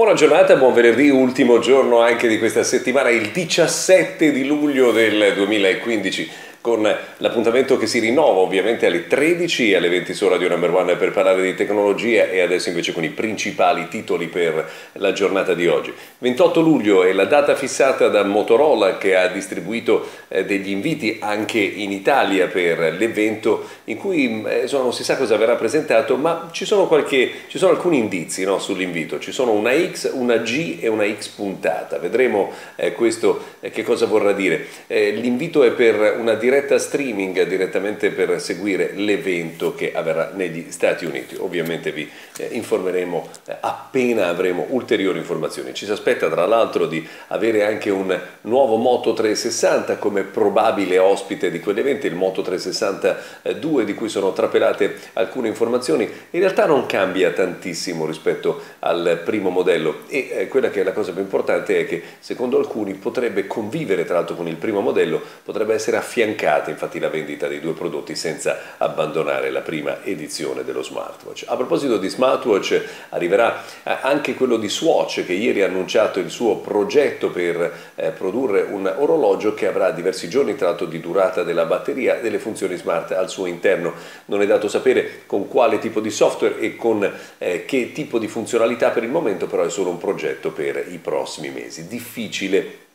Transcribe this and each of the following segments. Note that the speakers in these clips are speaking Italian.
Buona giornata, buon venerdì, ultimo giorno anche di questa settimana, il 17 di luglio del 2015 con l'appuntamento che si rinnova ovviamente alle 13 e alle 20 su Radio Number One per parlare di tecnologia e adesso invece con i principali titoli per la giornata di oggi. 28 luglio è la data fissata da Motorola che ha distribuito eh, degli inviti anche in Italia per l'evento in cui eh, insomma, non si sa cosa verrà presentato ma ci sono, qualche, ci sono alcuni indizi no, sull'invito, ci sono una X, una G e una X puntata, vedremo eh, questo eh, che cosa vorrà dire. Eh, l'invito è per una diretta diretta streaming direttamente per seguire l'evento che avverrà negli Stati Uniti. Ovviamente vi eh, informeremo eh, appena avremo ulteriori informazioni. Ci si aspetta tra l'altro di avere anche un nuovo Moto 360 come probabile ospite di quell'evento, il Moto 362 di cui sono trapelate alcune informazioni. In realtà non cambia tantissimo rispetto al primo modello e eh, quella che è la cosa più importante è che secondo alcuni potrebbe convivere tra l'altro con il primo modello, potrebbe essere affiancato affiancata infatti la vendita dei due prodotti senza abbandonare la prima edizione dello smartwatch. A proposito di smartwatch arriverà eh, anche quello di Swatch che ieri ha annunciato il suo progetto per eh, produrre un orologio che avrà diversi giorni tra l'altro di durata della batteria e delle funzioni smart al suo interno. Non è dato sapere con quale tipo di software e con eh, che tipo di funzionalità per il momento, però è solo un progetto per i prossimi mesi. Difficile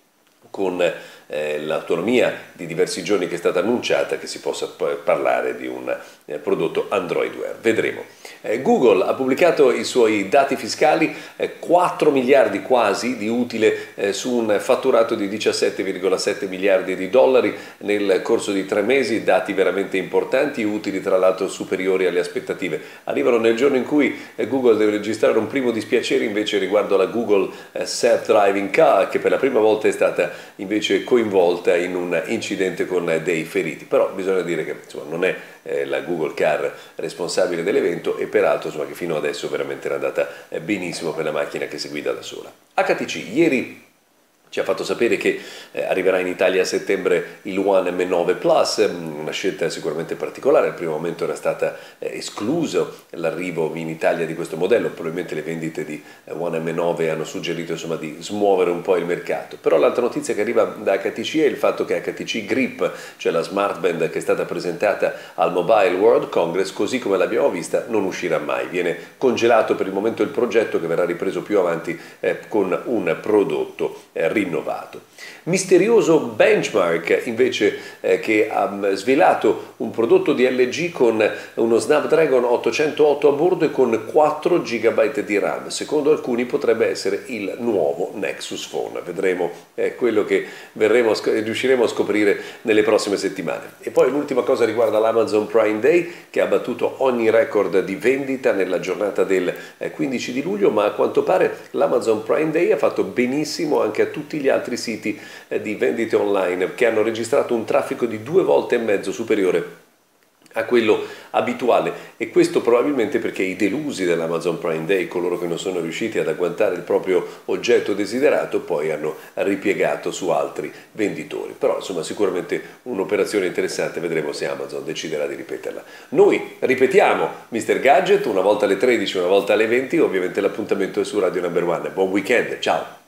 con eh, l'autonomia di diversi giorni che è stata annunciata che si possa parlare di un eh, prodotto Android Wear. Vedremo. Eh, Google ha pubblicato i suoi dati fiscali, 4 miliardi quasi di utile su un fatturato di 17,7 miliardi di dollari nel corso di tre mesi, dati veramente importanti, utili tra l'altro superiori alle aspettative. Arrivano nel giorno in cui Google deve registrare un primo dispiacere invece riguardo alla Google Self Driving Car che per la prima volta è stata invece coinvolta in un incidente con dei feriti, però bisogna dire che insomma, non è eh, la Google Car responsabile dell'evento e peraltro insomma, che fino adesso veramente era andata eh, benissimo per la macchina che si guida da sola. HTC ieri ci ha fatto sapere che eh, arriverà in Italia a settembre il One M9 Plus, mm, una scelta sicuramente particolare, al primo momento era stata eh, escluso l'arrivo in Italia di questo modello, probabilmente le vendite di eh, One M9 hanno suggerito insomma, di smuovere un po' il mercato, però l'altra notizia che arriva da HTC è il fatto che HTC Grip, cioè la smart band che è stata presentata al Mobile World Congress, così come l'abbiamo vista, non uscirà mai, viene congelato per il momento il progetto che verrà ripreso più avanti eh, con un prodotto eh, rinnovato. Misterioso benchmark invece eh, che ha mm, svelato un prodotto di LG con uno Snapdragon 808 a bordo e con 4 GB di RAM. Secondo alcuni potrebbe essere il nuovo Nexus Phone. Vedremo eh, quello che verremo, riusciremo a scoprire nelle prossime settimane. E poi l'ultima cosa riguarda l'Amazon Prime Day che ha battuto ogni record di vendita nella giornata del 15 eh, di luglio, ma a quanto pare l'Amazon Prime Day ha fatto benissimo anche a tutti gli altri siti eh, di vendite online che hanno registrato un traffico di due volte e mezzo superiore a quello abituale e questo probabilmente perché i delusi dell'Amazon Prime Day, coloro che non sono riusciti ad agguantare il proprio oggetto desiderato, poi hanno ripiegato su altri venditori. Però insomma sicuramente un'operazione interessante, vedremo se Amazon deciderà di ripeterla. Noi ripetiamo Mr. Gadget una volta alle 13, una volta alle 20, ovviamente l'appuntamento è su Radio Number One. Buon weekend, ciao!